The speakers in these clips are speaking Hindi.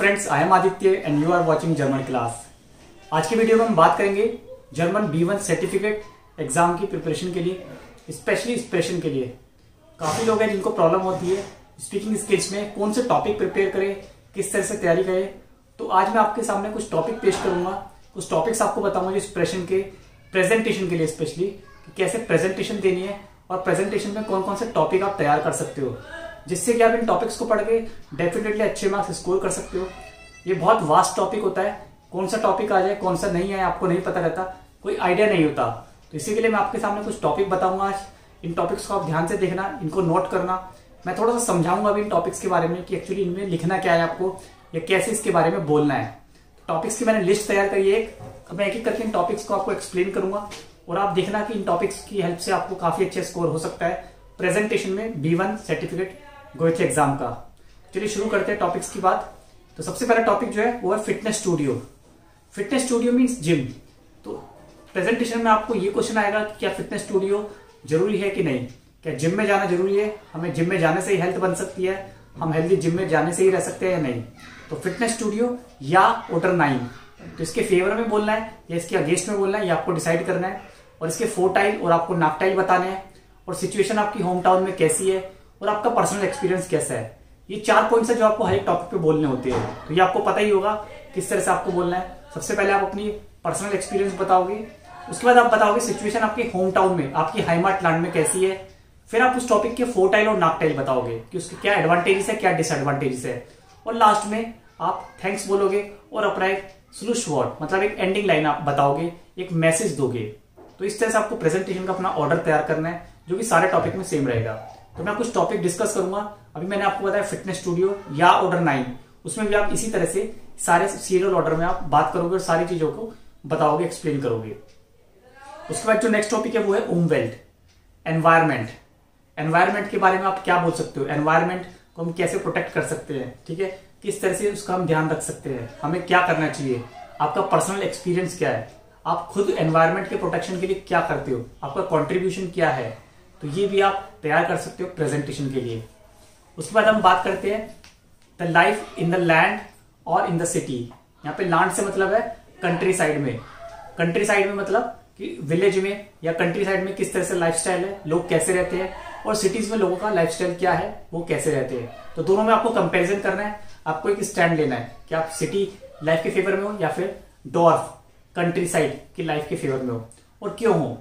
Friends I am Aditya and you are watching German class आज की वीडियो में हम बात करेंगे German B one certificate exam की प्रिपरेशन के लिए स्पेशली एक्सप्रेशन के लिए। काफ़ी लोग हैं जिनको प्रॉब्लम होती है स्पीकिंग स्किल्स में, कौन से टॉपिक प्रिपेयर करें, किस तरह से तैयारी करें। तो आज मैं आपके सामने कुछ टॉपिक पेश करूँगा। कुछ टॉपिक्स आपको बताऊँगा एक्सप्रेशन के प्रेजेंटेशन के लिए स्पेशली कैसे प्रेजेंटेशन देनी है और प्रेजेंटेशन में कौन कौन से टॉपिक आप तैयार कर सकते हो। जिससे कि आप इन टॉपिक्स को पढ़ के डेफिनेटली अच्छे मार्क्स स्कोर कर सकते हो। ये बहुत वास्ट टॉपिक होता है। कौन सा टॉपिक आ जाए, कौन सा नहीं आए आपको नहीं पता रहता। कोई आइडिया नहीं होता। तो इसी के लिए मैं आपके सामने कुछ टॉपिक बताऊँगा आज। इन टॉपिक्स को आप ध्यान से देखना, इनको नोट करना। मैं थोड़ा सा समझाऊँगा अभी इन टॉपिक्स के बारे में कि एक्चुअली इनमें लिखना क्या है आपको, या कैसे इसके बारे में बोलना है। टॉपिक्स की मैंने लिस्ट तैयार करी है एक। मैं एक एक करके इन टॉपिक्स को आपको एक्सप्लेन करूँगा। और आप देखना कि इन टॉपिक्स की हेल्प से आपको काफ़ी अच्छे स्कोर हो सकता है। प्रेजेंटेशन में B one certificate Goethe exam का चलिए शुरू करते हैं टॉपिक्स की बात। तो सबसे पहला टॉपिक जो है, वो है fitness studio fitness studio means gym तो प्रेजेंटेशन में आपको ये क्वेश्चन आएगा कि क्या फिटनेस स्टूडियो ज़रूरी है कि नहीं? क्या जिम में जाना ज़रूरी है? हमें जिम में जाने से ही हेल्थ बन सकती है? हम हेल्थी जिम में जाने से ही रह सकते हैं या नहीं? तो फिटनेस स्टूडियो या ओटर नाइन तो इसके फेवर में बोलना है, या इसके अगेंस्ट में बोलना है, ये आपको डिसाइड करना है। और इसके फोर टाइल और आपको नाक टाइल बताने हैं। और सिचुएशन आपकी होम टाउन में कैसी है? और आपका पर्सनल एक्सपीरियंस कैसा है? ये चार पॉइंट्स है जो आपको हर एक टॉपिक पे बोलने होते हैं। तो ये आपको पता ही होगा किस तरह से आपको बोलना है। सबसे पहले आप अपनी पर्सनल एक्सपीरियंस बताओगे। उसके बाद आप बताओगे सिचुएशन आपके होम टाउन में, आपकी हाईमार्ट लैंड में कैसी है। फिर आप उस टॉपिक के फोर टाइल और नाक नाकटाइल बताओगे कि उसके क्या एडवांटेजेस है, क्या डिसएडवांटेजेस है। और लास्ट में आप थैंक्स बोलोगे और अपना एक स्लूश वर्ड मतलब एक एंडिंग लाइन आप बताओगे, एक मैसेज दोगे। तो इस तरह से आपको प्रेजेंटेशन का अपना ऑर्डर तैयार करना है, जो कि सारे टॉपिक में सेम रहेगा। तो मैं कुछ टॉपिक डिस्कस करूँगा। अभी मैंने आपको बताया फिटनेस स्टूडियो या ऑर्डर नाइन उसमें भी आप इसी तरह से सारे सीरियल ऑर्डर में आप बात करोगे और सारी चीज़ों को बताओगे एक्सप्लेन करोगे। उसके बाद जो नेक्स्ट टॉपिक है वो है ओम वेल्थ एनवायरमेंट एनवायरमेंट के बारे में आप क्या बोल सकते हो? एनवायरमेंट को हम कैसे प्रोटेक्ट कर सकते हैं, ठीक है? किस तरह से उसका हम ध्यान रख सकते हैं? हमें क्या करना चाहिए? आपका पर्सनल एक्सपीरियंस क्या है? आप खुद एनवायरमेंट के प्रोटेक्शन के लिए क्या करते हो? आपका कॉन्ट्रीब्यूशन क्या है? तो ये भी आप तैयार कर सकते हो प्रेजेंटेशन के लिए। उसके बाद हम बात करते हैं the life in the land और इन द सिटी यहाँ पे लैंड से मतलब है कंट्री साइड में। कंट्री साइड में मतलब कि विलेज में या कंट्री साइड में किस तरह से लाइफस्टाइल है, लोग कैसे रहते हैं और सिटीज़ में लोगों का लाइफस्टाइल क्या है, वो कैसे रहते हैं। तो दोनों में आपको कंपेरिजन करना है, आपको एक स्टैंड लेना है कि आप सिटी लाइफ के फेवर में हो या फिर डॉर्फ कंट्री साइड की लाइफ के फेवर में हो। और क्यों हो?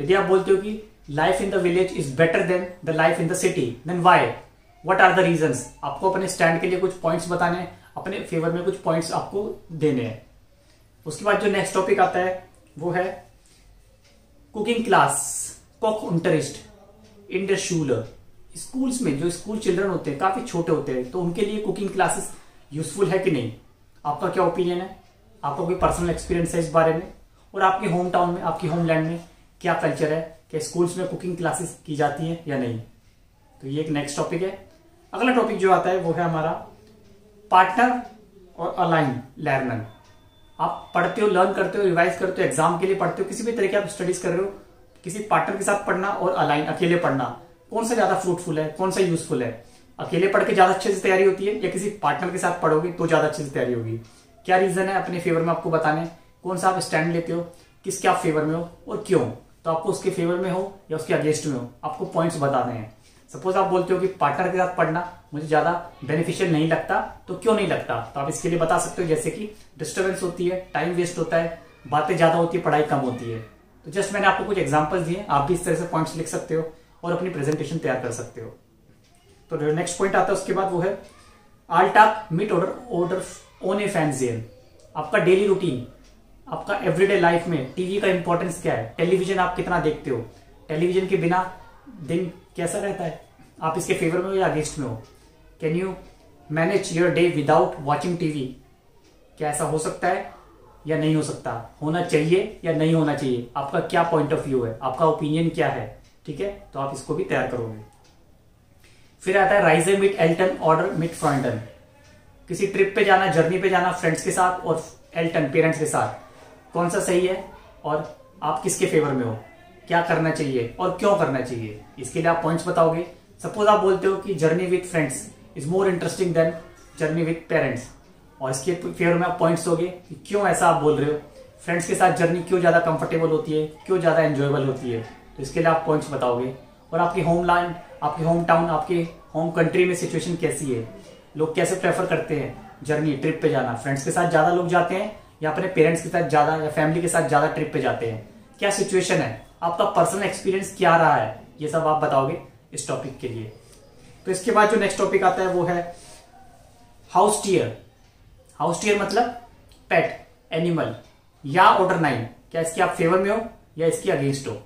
यदि आप बोलते हो कि life in the village is better than the life in the city then why what are the reason आपको अपने स्टैंड के लिए कुछ पॉइंट्स बताने हैं, अपने फेवर में कुछ पॉइंट्स आपको देने हैं। उसके बाद जो नेक्स्ट टॉपिक आता है, वो है कुकिंग क्लास कॉक इंटरेस्ट इन द शूल स्कूल्स में जो स्कूल चिल्ड्रन होते हैं, काफ़ी छोटे होते हैं तो उनके लिए कुकिंग क्लासेस यूजफुल है कि नहीं? आपका क्या ओपिनियन है? आपका कोई पर्सनल एक्सपीरियंस है इस बारे में? और आपके होम टाउन में, आपकी होमलैंड में क्या कल्चर है? कि स्कूल्स में कुकिंग क्लासेस की जाती है या नहीं। तो ये एक नेक्स्ट टॉपिक है। अगला टॉपिक जो आता है वो है हमारा पार्टनर और अलाइन लर्नर आप पढ़ते हो लर्न करते हो रिवाइज करते हो एग्ज़ाम के लिए पढ़ते हो, किसी भी तरह की आप स्टडीज़ कर रहे हो, किसी पार्टनर के साथ पढ़ना और अलाइन अकेले पढ़ना, कौन सा ज़्यादा फ्रूटफुल है, कौन सा यूजफुल है? अकेले पढ़ के ज़्यादा अच्छे से तैयारी होती है या किसी पार्टनर के साथ पढ़ोगे तो ज़्यादा अच्छे से तैयारी होगी? क्या रीजन है अपने फेवर में आपको बताने? कौन सा आप स्टैंड लेते हो? किसके आप फेवर में हो? और क्यों? तो आपको उसके फेवर में हो या उसके अगेंस्ट में हो। आपको पॉइंट्स बताने हैं। सपोज़ आप बोलते हो कि पार्टनर के साथ पढ़ना मुझे ज़्यादा बेनिफिशियल नहीं लगता तो क्यों नहीं लगता? तो आप इसके लिए बता सकते हो, जैसे कि डिस्टर्बेंस होती है टाइम वेस्ट होता है, बातें ज़्यादा होती है, पढ़ाई कम होती है। तो जस्ट मैंने आपको कुछ एग्जाम्पल्स दिए, आप भी इस तरह से पॉइंट्स लिख सकते हो और अपनी प्रेजेंटेशन तैयार कर सकते हो। तो नेक्स्ट पॉइंट आता है, उसके बाद वो है आल्टाक मिट ऑर्डर ऑर्डर ओन ए फैंसियन आपका डेली रूटीन आपका एवरीडे लाइफ में टीवी का इंपॉर्टेंस क्या है? टेलीविज़न आप कितना देखते हो? टेलीविज़न के बिना दिन कैसा रहता है? आप इसके फेवर में हो या अगेंस्ट में हो? Can you manage your day without watching TV क्या ऐसा हो सकता है या नहीं हो सकता? होना चाहिए या नहीं होना चाहिए? आपका क्या पॉइंट ऑफ़ व्यू है? आपका ओपिनियन क्या है? ठीक है? तो आप इसको भी तैयार करोगे। फिर आता है राइजे मिट एल्टन ऑर्डर मिट फ्रॉन्टन किसी ट्रिप पे जाना जर्नी पे जाना फ्रेंड्स के साथ और एल्टन पेरेंट्स के साथ। कौन सा सही है और आप किसके फेवर में हो? क्या करना चाहिए और क्यों करना चाहिए? इसके लिए आप पॉइंट्स बताओगे। सपोज़ आप बोलते हो कि journey with friends is more interesting than journey with parents और इसके फेवर में आप पॉइंट्स दोगे कि क्यों ऐसा आप बोल रहे हो? फ्रेंड्स के साथ जर्नी क्यों ज़्यादा कंफर्टेबल होती है? क्यों ज़्यादा एंजॉयबल होती है? तो इसके लिए आप पॉइंट्स बताओगे। और आपकी होम लैंड आपके होम टाउन आपके होम कंट्री में सिचुएशन कैसी है? लोग कैसे प्रेफर करते हैं जर्नी ट्रिप पे जाना? फ्रेंड्स के साथ ज़्यादा लोग जाते हैं या अपने पेरेंट्स के साथ ज़्यादा या फैमिली के साथ ज़्यादा ट्रिप पे जाते हैं? क्या सिचुएशन है? आपका पर्सनल एक्सपीरियंस क्या रहा है? ये सब आप बताओगे इस टॉपिक के लिए। तो इसके बाद जो नेक्स्ट टॉपिक आता है वो है हाउस टीयर हाउस टीयर मतलब पेट एनिमल या ऑर्डर नाइन क्या इसकी आप फेवर में हो या इसकी अगेंस्ट हो?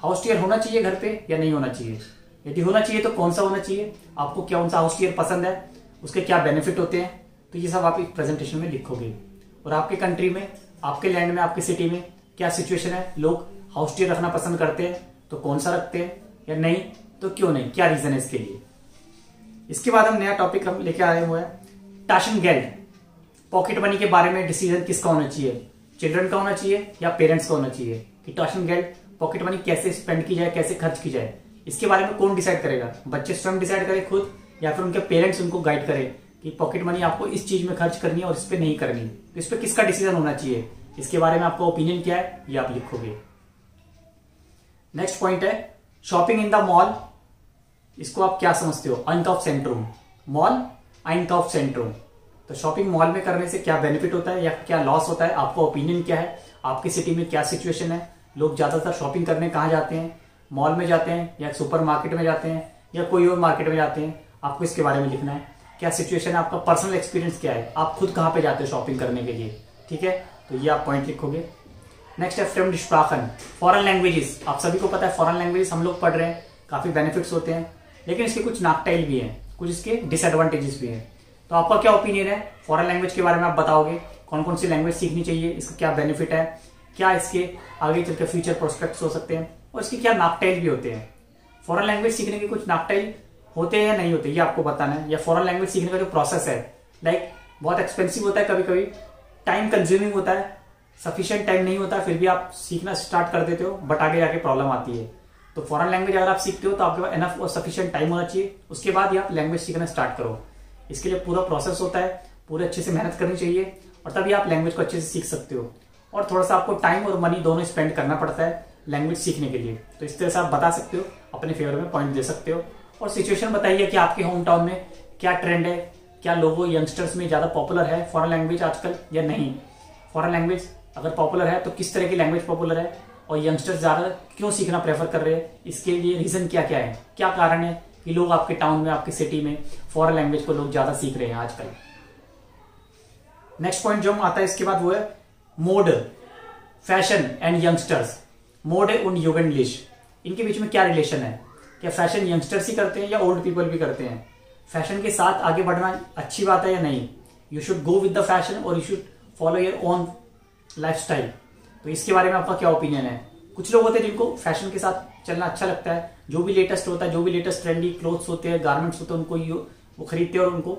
हाउस टीयर होना चाहिए घर पे या नहीं होना चाहिए? यदि होना चाहिए तो कौन सा होना चाहिए? आपको कौन सा हाउस टीयर पसंद है? उसके क्या बेनिफिट होते हैं? तो ये सब आप एक प्रेजेंटेशन में लिखोगे। और आपके कंट्री में, आपके लैंड में, आपकी सिटी में क्या सिचुएशन है? लोग हाउस टीयर रखना पसंद करते हैं तो कौन सा रखते हैं? या नहीं तो क्यों नहीं? क्या रीजन है इसके लिए? इसके बाद हम नया टॉपिक हम लेके आए हुए हैं टाशन गेल्ड पॉकेट मनी के बारे में डिसीज़न किसका होना चाहिए? चिल्ड्रन का होना चाहिए या पेरेंट्स का होना चाहिए? कि टाशन गेल्ड पॉकेट मनी कैसे स्पेंड की जाए, कैसे खर्च की जाए? इसके बारे में कौन डिसाइड करेगा? बच्चे स्वयं डिसाइड करें खुद, या फिर उनके पेरेंट्स उनको गाइड करें? कि पॉकेट मनी आपको इस चीज़ में खर्च करनी है और इस पर नहीं करनी। तो इस पर किसका डिसीज़न होना चाहिए? इसके बारे में आपका ओपिनियन क्या है, ये आप लिखोगे। नेक्स्ट पॉइंट है शॉपिंग इन द मॉल इसको आप क्या समझते हो? अंत ऑफ़ सेंट्रूम मॉल अंत ऑफ़ सेंट्रूम तो शॉपिंग मॉल में करने से क्या बेनिफिट होता है या क्या लॉस होता है? आपका ओपिनियन क्या है? आपकी सिटी में क्या सिचुएशन है? लोग ज़्यादातर शॉपिंग करने कहाँ जाते हैं? मॉल में जाते हैं या सुपर मार्केट में जाते हैं या कोई और मार्केट में जाते हैं? आपको इसके बारे में लिखना है। क्या सिचुएशन है? आपका पर्सनल एक्सपीरियंस क्या है? आप खुद कहाँ पे जाते हो शॉपिंग करने के लिए? ठीक है? तो ये आप पॉइंट लिखोगे। नेक्स्ट है फ्रेम डिस्प्राखन फॉरन लैंग्वेजेस आप सभी को पता है फॉरन लैंग्वेजेस हम लोग पढ़ रहे हैं। काफ़ी बेनिफिट्स होते हैं। लेकिन इसके कुछ नाकटाइल भी हैं। कुछ इसके डिसएडवांटेजेस भी हैं। तो आपका क्या ओपिनियन है? फॉरन लैंग्वेज के बारे में आप बताओगे। कौन कौन सी लैंग्वेज सीखनी चाहिए? इसका क्या बेनिफिट है? क्या इसके आगे चलकर फ्यूचर प्रोस्पेक्ट्स हो सकते हैं? और इसके क्या नाकटाइल भी होते हैं? फॉरन लैंग्वेज सीखने के कुछ नाकटाइल होते हैं या नहीं होते, ये आपको बताना है। या फॉरन लैंग्वेज सीखने का जो प्रोसेस है लाइक बहुत एक्सपेंसिव होता है कभी कभी टाइम कंज्यूमिंग होता है सफिशियंट टाइम नहीं होता, फिर भी आप सीखना स्टार्ट कर देते हो बट आगे जाके प्रॉब्लम आती है। तो फॉरन लैंग्वेज अगर आप सीखते हो तो आपके पास एनफ और सफिशियंट टाइम होना चाहिए, उसके बाद ही आप लैंग्वेज सीखना स्टार्ट करो। इसके लिए पूरा प्रोसेस होता है, पूरे अच्छे से मेहनत करनी चाहिए, और तभी आप लैंग्वेज को अच्छे से सीख सकते हो। और थोड़ा सा आपको टाइम और मनी दोनों स्पेंड करना पड़ता है लैंग्वेज सीखने के लिए। तो इस तरह से आप बता सकते हो, अपने फेवर में पॉइंट दे सकते हो। और सिचुएशन बताइए कि आपके होम टाउन में क्या ट्रेंड है? क्या लोगों यंगस्टर्स में ज़्यादा पॉपुलर है? फॉरन लैंग्वेज आजकल या नहीं? फॉरन लैंग्वेज अगर पॉपुलर है तो किस तरह की लैंग्वेज पॉपुलर है? और यंगस्टर्स ज़्यादा क्यों सीखना प्रेफर कर रहे हैं? इसके लिए रीजन क्या क्या है? क्या कारण है कि लोग आपके टाउन में, आपके सिटी में फॉरन लैंग्वेज को लोग ज़्यादा सीख रहे हैं आजकल? नेक्स्ट पॉइंट जो हम आता है, इसके बाद वो है मोड फ़ैशन एंड यंगस्टर्स मोड उन युग इंग्लिश इनके बीच में क्या रिलेशन है? क्या फ़ैशन यंगस्टर्स ही करते हैं या ओल्ड पीपल भी करते हैं? फ़ैशन के साथ आगे बढ़ना अच्छी बात है या नहीं? You should go with the fashion और you should follow your own lifestyle तो इसके बारे में आपका क्या ओपिनियन है? कुछ लोग होते हैं जिनको फ़ैशन के साथ चलना अच्छा लगता है। जो भी लेटेस्ट होता है, जो भी लेटेस्ट ट्रेंडी क्लोथ्स होते हैं गारमेंट्स होते हैं, उनको वो खरीदते हैं और उनको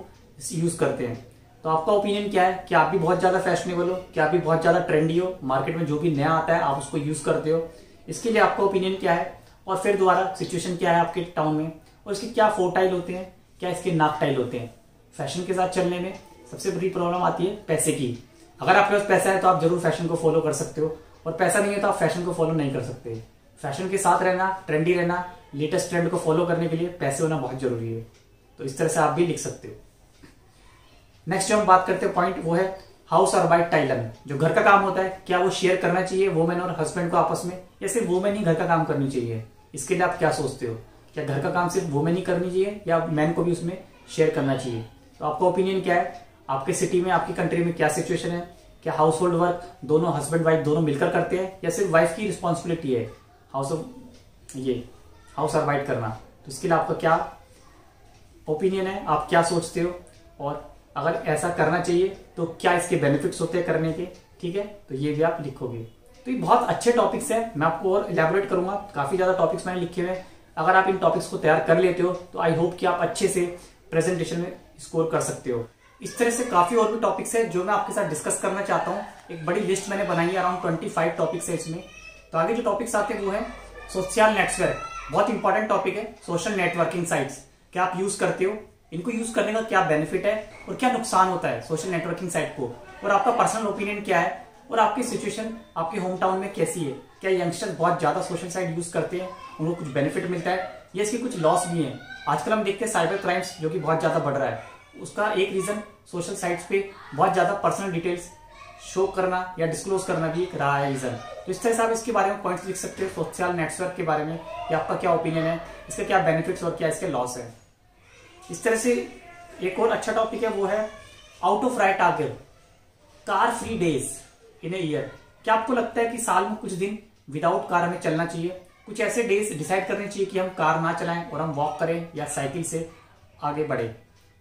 यूज़ करते हैं। तो आपका ओपिनियन क्या है? कि आप भी बहुत ज़्यादा फैशनेबल हो? क्या आप भी बहुत ज़्यादा ट्रेंडी हो? मार्केट में जो भी नया आता है, आप उसको यूज़ करते हो। इसके लिए आपका ओपिनियन क्या है? और फिर दोबारा सिचुएशन क्या है आपके टाउन में? और इसके क्या फोर टाइल होते हैं? क्या इसके नाक टाइल होते हैं? फ़ैशन के साथ चलने में सबसे बड़ी प्रॉब्लम आती है पैसे की। अगर आपके पास पैसा है तो आप ज़रूर फ़ैशन को फॉलो कर सकते हो। और पैसा नहीं है तो आप फ़ैशन को फॉलो नहीं कर सकते। फ़ैशन के साथ रहना ट्रेंडी रहना लेटेस्ट ट्रेंड को फॉलो करने के लिए पैसे होना बहुत ज़रूरी है। तो इस तरह से आप भी लिख सकते हो। नेक्स्ट जो हम बात करते हैं पॉइंट वो है हाउस और वाइट टाइलन जो घर का काम होता है, क्या वो शेयर करना चाहिए वुमेन और हस्बैंड को आपस में? या सिर्फ़ वुमेन ही घर का काम करनी चाहिए? इसके लिए आप क्या सोचते हो? क्या घर का काम सिर्फ़ वुमेन ही करनी चाहिए या मैन को भी उसमें शेयर करना चाहिए? तो आपका ओपिनियन क्या है? आपके सिटी में, आपकी कंट्री में क्या सिचुएशन है? क्या हाउस होल्ड वर्क दोनों हस्बैंड वाइफ दोनों मिलकर करते हैं? या सिर्फ़ वाइफ की रिस्पॉन्सिबिलिटी है? हाउस ऑफ़ ये हाउस और वाइट करना। तो इसके लिए आपका क्या ओपिनियन है? आप क्या सोचते हो? और अगर ऐसा करना चाहिए तो क्या इसके बेनिफिट्स होते हैं करने के? ठीक है? तो ये भी आप लिखोगे। तो ये बहुत अच्छे टॉपिक्स है। मैं आपको और इलेबोरेट करूँगा। काफ़ी ज़्यादा टॉपिक्स मैंने लिखे हुए अगर आप इन टॉपिक्स को तैयार कर लेते हो तो आई होप कि आप अच्छे से प्रेजेंटेशन में स्कोर कर सकते हो। इस तरह से काफ़ी और भी टॉपिक्स है जो मैं आपके साथ डिस्कस करना चाहता हूँ। एक बड़ी लिस्ट मैंने बनाई है अराउंड ट्वेंटी फाइव टॉपिक्स है इसमें। तो आगे जो टॉपिक्स आते हैं वो है सोशल नेटवर्क बहुत इंपॉर्टेंट टॉपिक है सोशल नेटवर्किंग साइट्स क्या आप यूज़ करते हो? इनको यूज़ करने का क्या बेनिफिट है? और क्या नुकसान होता है सोशल नेटवर्किंग साइट को? और आपका पर्सनल ओपिनियन क्या है? और आपकी सिचुएशन आपके होम टाउन में कैसी है? क्या यंगस्टर बहुत ज़्यादा सोशल साइट यूज़ करते हैं? उनको कुछ बेनिफिट मिलता है? या इसके कुछ लॉस भी हैं? आजकल हम देखते हैं साइबर क्राइम्स जो कि बहुत ज़्यादा बढ़ रहा है। उसका एक रीजन सोशल साइट्स पे बहुत ज़्यादा पर्सनल डिटेल्स शो करना या डिस्क्लोज करना भी एक रहा है रीजन तो इस तरह से आप इसके बारे में पॉइंट्स लिख सकते हो सोशल नेटवर्क के बारे में, कि आपका क्या ओपिनियन है, इसके क्या बेनिफिट्स और क्या इसके लॉस है. इस तरह से एक और अच्छा टॉपिक है, वो है आउट ऑफ़ राइट आगे. Car free days in a year क्या आपको लगता है कि साल में कुछ दिन विदाउट कार हमें चलना चाहिए? कुछ ऐसे डेज़ डिसाइड करने चाहिए कि हम कार ना चलाएँ और हम वॉक करें या साइकिल से आगे बढ़े।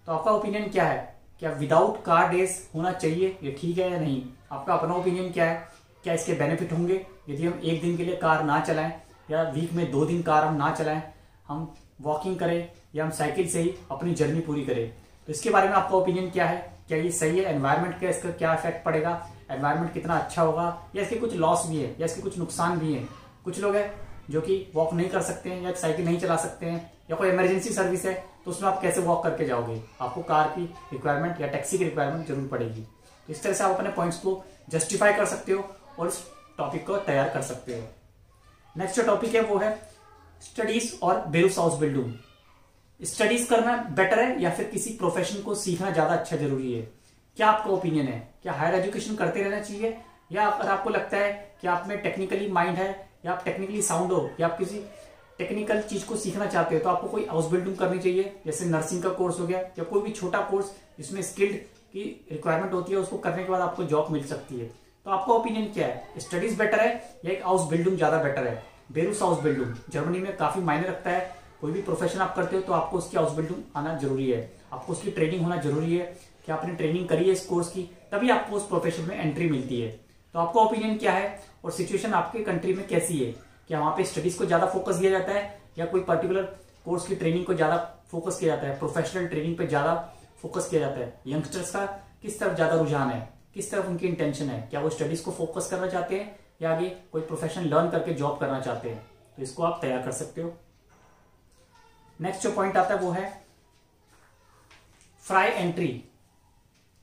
तो आपका ओपिनियन क्या है? क्या विदाउट कार डेज़ होना चाहिए? ये ठीक है या नहीं? आपका अपना ओपिनियन क्या है? क्या इसके बेनिफिट होंगे? यदि हम एक दिन के लिए कार ना चलाएँ या वीक में दो दिन कार हम ना चलाएँ, हम वॉकिंग करें या हम साइकिल से ही अपनी जर्नी पूरी करें। तो इसके बारे में आपका ओपिनियन क्या है? क्या ये सही है? एनवायरमेंट का इसका क्या इफ़ेक्ट पड़ेगा? एनवायरमेंट कितना अच्छा होगा, या इसके कुछ लॉस भी है, या इसके कुछ नुकसान भी है। कुछ लोग हैं जो कि वॉक नहीं कर सकते हैं, या साइकिल नहीं चला सकते हैं, या कोई इमरजेंसी सर्विस है तो उसमें आप कैसे वॉक करके जाओगे? आपको कार की रिक्वायरमेंट या टैक्सी की रिक्वायरमेंट ज़रूर पड़ेगी। तो इस तरह से आप अपने पॉइंट्स को जस्टिफाई कर सकते हो और इस टॉपिक को तैयार कर सकते हो। नेक्स्ट जो टॉपिक है वो है स्टडीज़ और बेरूस हाउस बिल्डिंग स्टडीज़ करना बेटर है या फिर किसी प्रोफेशन को सीखना ज़्यादा अच्छा ज़रूरी है? क्या आपका ओपिनियन है? क्या हायर एजुकेशन करते रहना चाहिए? या अगर आपको लगता है कि आप में टेक्निकली माइंड है, या आप टेक्निकली साउंड हो, या आप किसी टेक्निकल चीज़ को सीखना चाहते हो तो आपको कोई हाउस बिल्डिंग करनी चाहिए। जैसे नर्सिंग का कोर्स हो गया, या कोई भी छोटा कोर्स जिसमें स्किल्ड की रिक्वायरमेंट होती है, उसको करने के बाद आपको जॉब मिल सकती है। तो आपका ओपिनियन क्या है? स्टडीज़ बेटर है, या एक हाउस बिल्डिंग ज़्यादा बेटर है? बेरूस हाउस बिल्डिंग जर्मनी में काफ़ी मायने रखता है। कोई भी प्रोफेशन आप करते हो तो आपको उसकी हाउस बिल्डिंग आना ज़रूरी है। आपको उसकी ट्रेनिंग होना ज़रूरी है। कि आपने ट्रेनिंग करी है इस कोर्स की, तभी आपको उस प्रोफेशन में एंट्री मिलती है। तो आपका ओपिनियन क्या है और सिचुएशन आपके कंट्री में कैसी है? क्या वहाँ पे स्टडीज़ को ज़्यादा फोकस दिया जाता है या कोई पर्टिकुलर कोर्स की ट्रेनिंग को ज़्यादा फोकस किया जाता है? प्रोफेशनल ट्रेनिंग पे ज़्यादा फोकस किया जाता है। यंगस्टर्स का किस तरफ़ ज़्यादा रुझान है? किस तरफ़ उनकी इंटेंशन है? क्या वो स्टडीज़ को फोकस करना चाहते हैं या आगे कोई प्रोफेशन लर्न करके जॉब करना चाहते हैं? तो इसको आप तैयार कर सकते हो। नेक्स्ट जो पॉइंट आता है वो है फ्राई एंट्री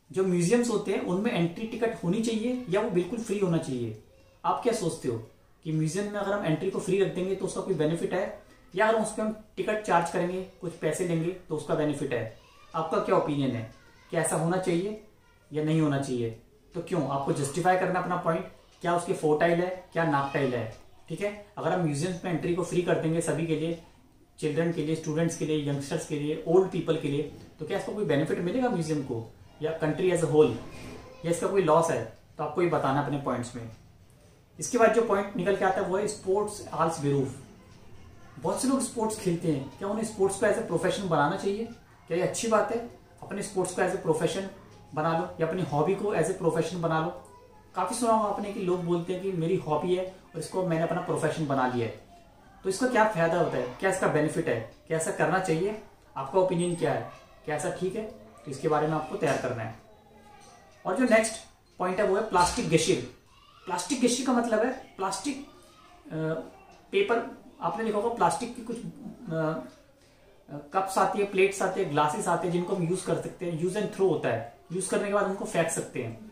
जो म्यूजियम्स होते हैं, उनमें एंट्री टिकट होनी चाहिए या वो बिल्कुल फ्री होना चाहिए? आप क्या सोचते हो कि म्यूज़ियम में अगर हम एंट्री को फ्री रख देंगे तो उसका कोई बेनिफिट है? या अगर उस पर हम टिकट चार्ज करेंगे, कुछ पैसे लेंगे तो उसका बेनिफिट है? आपका क्या ओपिनियन है? क्या ऐसा होना चाहिए या नहीं होना चाहिए? तो क्यों? आपको जस्टिफाई करना अपना पॉइंट क्या उसके फोटाइल है? क्या नापटाइल है? ठीक है? अगर हम म्यूजियम्स में एंट्री को फ्री कर देंगे सभी के लिए चिल्ड्रन के लिए स्टूडेंट्स के लिए यंगस्टर्स के लिए ओल्ड पीपल के लिए तो क्या इसको कोई बेनिफिट मिलेगा म्यूज़ियम को? या कंट्री एज अ होल या इसका कोई लॉस है तो आपको ये बताना अपने पॉइंट्स में। इसके बाद जो पॉइंट निकल के आता है, वो है स्पोर्ट्स आल्स बेरूफ बहुत से लोग स्पोर्ट्स खेलते हैं। क्या उन्हें स्पोर्ट्स को एज ए प्रोफेशन बनाना चाहिए? क्या ये अच्छी बात है? अपने स्पोर्ट्स को एज ए प्रोफेशन बना लो, या अपनी हॉबी को एज ए प्रोफेशन बना लो। काफ़ी सुना होगा आपने कि लोग बोलते हैं कि मेरी हॉबी है और इसको मैंने अपना प्रोफेशन बना लिया है। तो इसका क्या फ़ायदा होता है? क्या इसका बेनिफिट है? क्या ऐसा करना चाहिए? आपका ओपिनियन क्या है? क्या ऐसा ठीक है? तो इसके बारे में आपको तैयार करना है। और जो नेक्स्ट पॉइंट है वो है प्लास्टिक गेशिंग प्लास्टिक गेशिंग का मतलब है प्लास्टिक पेपर आपने देखा होगा प्लास्टिक की कुछ कप्स आती है प्लेट्स आते हैं ग्लासेस आते हैं, जिनको हम यूज़ कर सकते हैं। यूज़ एंड थ्रो होता है। यूज़ करने के बाद उनको फेंक सकते हैं।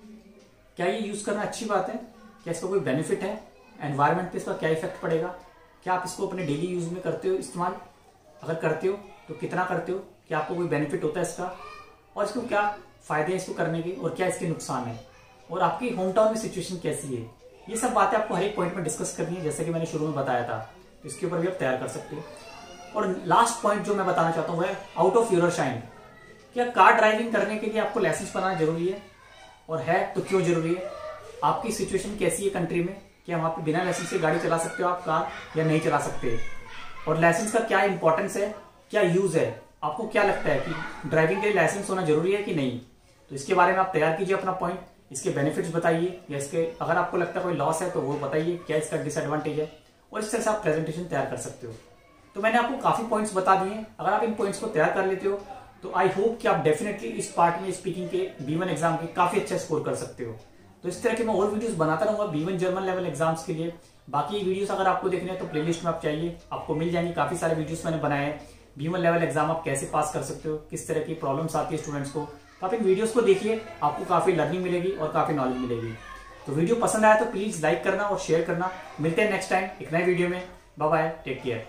क्या ये यूज़ करना अच्छी बात है? क्या इसका कोई बेनिफिट है? एनवायरमेंट पे इसका क्या इफ़ेक्ट पड़ेगा? क्या आप इसको अपने डेली यूज़ में करते हो? इस्तेमाल अगर करते हो तो कितना करते हो? क्या आपको कोई बेनिफिट होता है इसका? और इसको क्या फ़ायदे हैं इसको करने के, और क्या इसके नुकसान है? और आपकी होम टाउन में सिचुएशन कैसी है? ये सब बातें आपको हर एक पॉइंट में डिस्कस करनी है, जैसे कि मैंने शुरू में बताया था। तो इसके ऊपर भी आप तैयार कर सकते हो। और लास्ट पॉइंट जो मैं बताना चाहता हूँ, वो है आउट ऑफ़ यूर शाइन क्या कार ड्राइविंग करने के लिए आपको लाइसेंस बनाना ज़रूरी है? और है तो क्यों ज़रूरी है? आपकी सिचुएशन कैसी है कंट्री में? क्या वहाँ पे बिना लाइसेंस के गाड़ी चला सकते हो आप कार या नहीं चला सकते? और लाइसेंस का क्या इंपॉर्टेंस है? क्या यूज़ है? आपको क्या लगता है कि ड्राइविंग के लिए लाइसेंस होना ज़रूरी है कि नहीं? तो इसके बारे में आप तैयार कीजिए अपना पॉइंट इसके बेनिफिट्स बताइए, या इसके, अगर आपको लगता है कोई लॉस है तो वो बताइए, क्या इसका डिसएडवांटेज है? और इस तरह से आप प्रेजेंटेशन तैयार कर सकते हो। तो मैंने आपको काफ़ी पॉइंट्स बता दिए अगर आप इन पॉइंट्स को तैयार कर लेते हो तो आई होप कि आप डेफिनेटली इस पार्ट में स्पीकिंग के बी एग्ज़ाम के काफ़ी अच्छा स्कोर कर सकते हो। तो इस तरह के मैं और वीडियोस बनाता रहूँगा बी जर्मन लेवल एग्ज़ाम्स के लिए। बाकी वीडियोस अगर आपको देखने हैं तो प्लेलिस्ट में आप चाहिए आपको मिल जाएँगे काफ़ी सारे वीडियोस मैंने बनाए हैं। बी लेवल एग्ज़ाम आप कैसे पास कर सकते हो, किस तरह की प्रॉब्लम्स आती है स्टूडेंट्स को तो आप इन वीडियोस को देखिए, आपको काफ़ी लर्निंग मिलेगी और काफ़ी नॉलेज मिलेगी। तो वीडियो पसंद आया तो प्लीज़ लाइक करना और शेयर करना। मिलते हैं नेक्स्ट टाइम एक नए वीडियो में। Bye take care